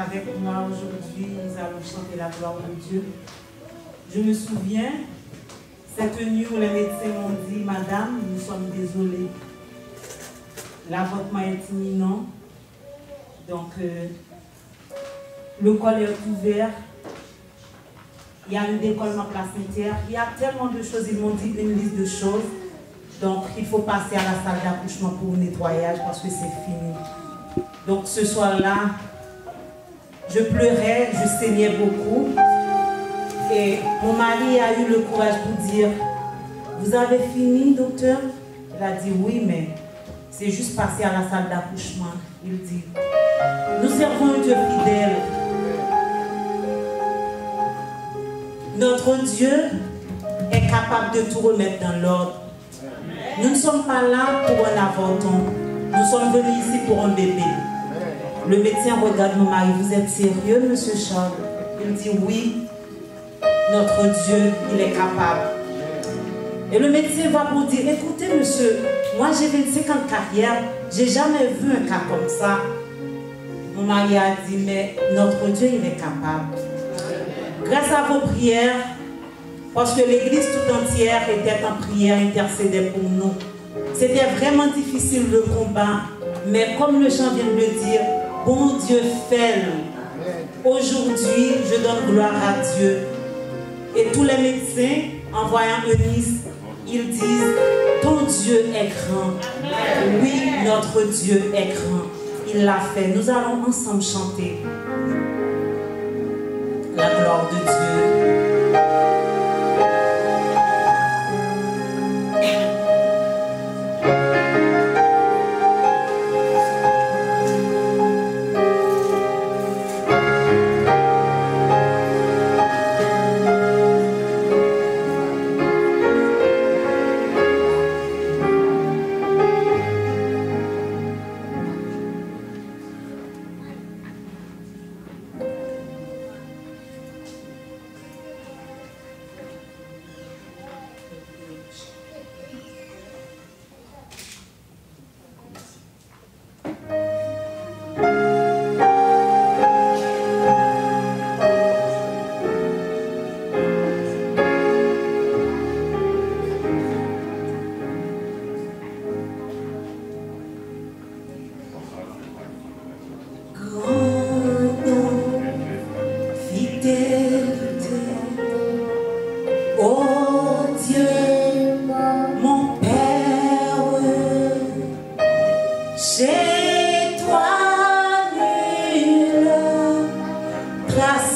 avec moi aujourd'hui. Nous allons chanter la gloire de Dieu. Je me souviens, cette nuit où les médecins m'ont dit, Madame, nous sommes désolés. L'avortement est imminent. Donc, euh, le col est ouvert. Il y a une décollement placentaire. Il y a tellement de choses. Ils m'ont dit une liste de choses. Donc, il faut passer à la salle d'accouchement pour le nettoyage parce que c'est fini. Donc, ce soir-là, je pleurais, je saignais beaucoup. Et mon mari a eu le courage pour dire, vous avez fini, docteur? Il a dit, oui, mais c'est juste passer à la salle d'accouchement. Il dit, nous servons un Dieu fidèle. Notre Dieu est capable de tout remettre dans l'ordre. Nous ne sommes pas là pour un avorton. Nous sommes venus ici pour un bébé. Le médecin regarde mon mari. Vous êtes sérieux, monsieur Charles? Il dit oui. Notre Dieu, il est capable. Et le médecin va pour dire écoutez, monsieur, moi j'ai 25 ans de carrière. J'ai jamais vu un cas comme ça. Mon mari a dit mais notre Dieu, il est capable. Grâce à vos prières, parce que l'église tout entière était en prière, intercédait pour nous. C'était vraiment difficile le combat, mais comme le chant vient de le dire, bon Dieu fait. Aujourd'hui, je donne gloire à Dieu. Et tous les médecins, en voyant Eunice, ils disent, ton Dieu est grand. Oui, notre Dieu est grand. Il l'a fait. Nous allons ensemble chanter la gloire de Dieu.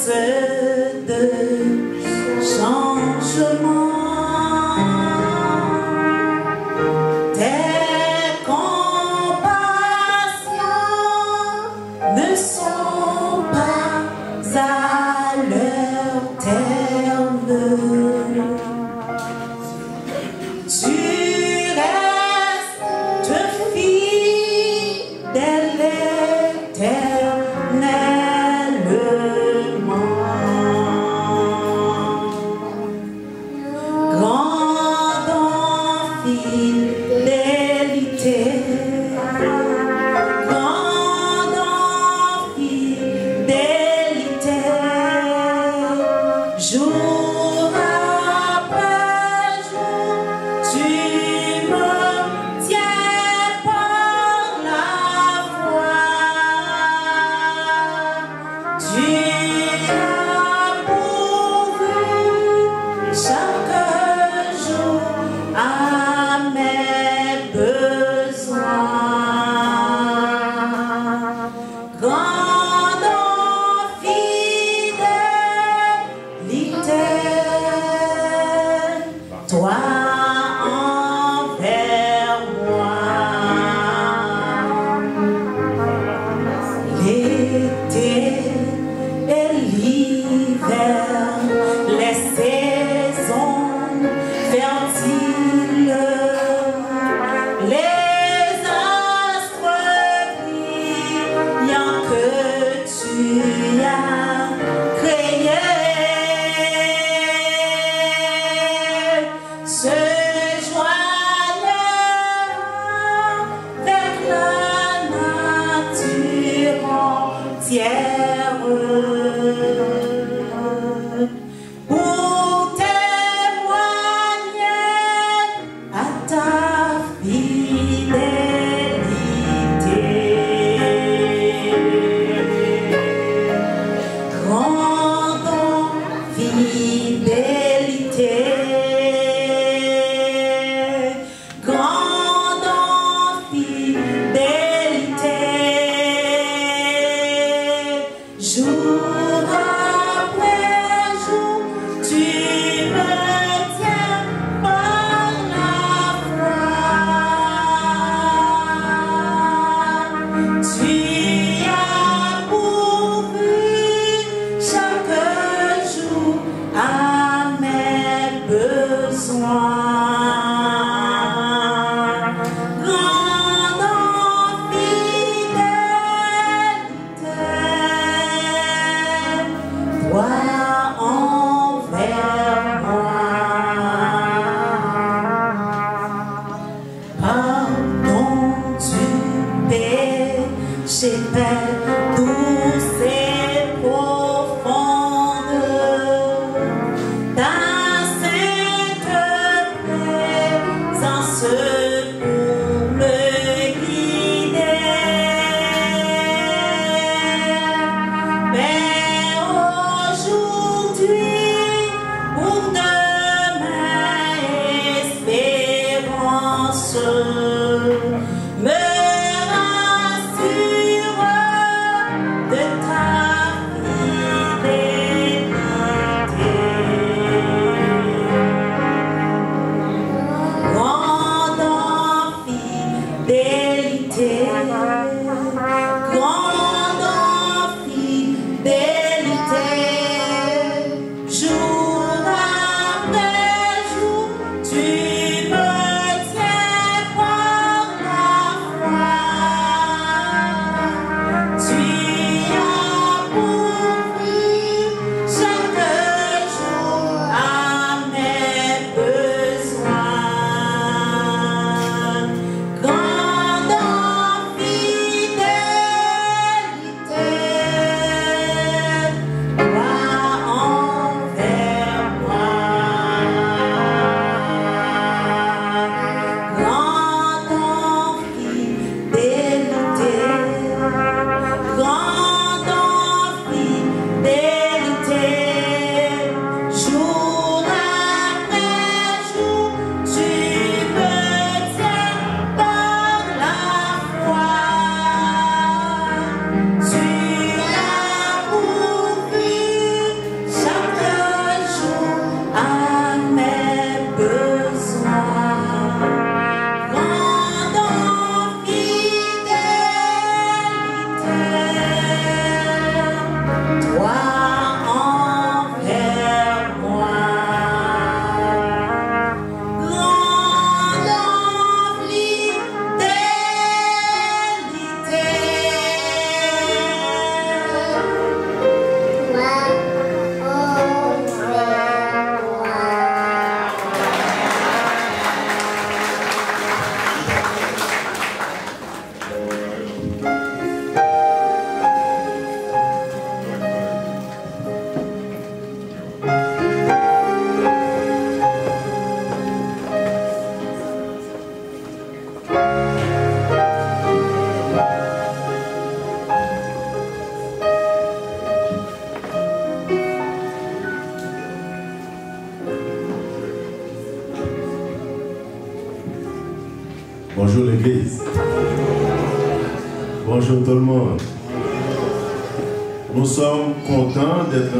say sun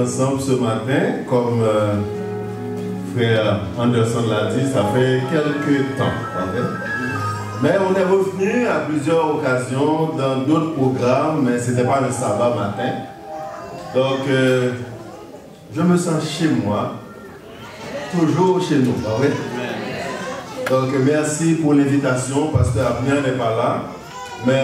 ensemble ce matin, comme euh, frère Anderson l'a dit, ça fait quelques temps. Mais on est revenu à plusieurs occasions dans d'autres programmes, mais ce n'était pas le sabbat matin. Donc, euh, je me sens chez moi, toujours chez nous. Donc, merci pour l'invitation, parce que Abner n'est pas là. Mais